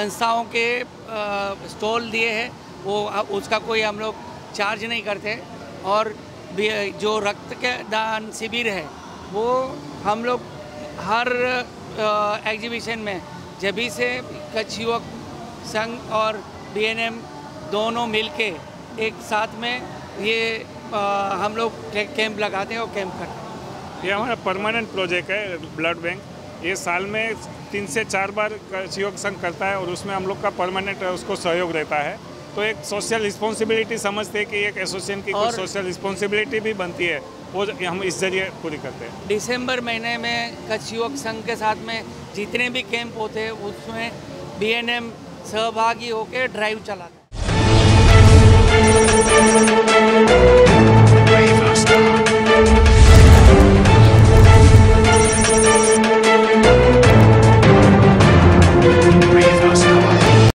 संस्थाओं के स्टॉल दिए हैं वो उसका कोई हम लोग चार्ज नहीं करते और जो रक्त के दान शिविर है वो हम लोग हर एग्जीबिशन में जब भी से कच्छ युवक संघ और बीएनएम दोनों मिलके एक साथ में ये आ, हम लोग कैंप लगाते हैं और कैंप करते हैं। ये हमारा परमानेंट प्रोजेक्ट है ब्लड बैंक ये साल में तीन से चार बार युवक संघ करता है और उसमें हम लोग का परमानेंट उसको सहयोग रहता है। तो एक सोशल रिस्पॉन्सिबिलिटी समझते हैं कि एक एसोसिएशन की सोशल रिस्पॉन्सिबिलिटी भी बनती है वो हम इस ज़रिए पूरी करते हैं। दिसंबर महीने में कच्छ युवक संघ के साथ में जितने भी कैंप होते हैं उसमें बीएनएम सहभागी होकर ड्राइव चलाते हैं।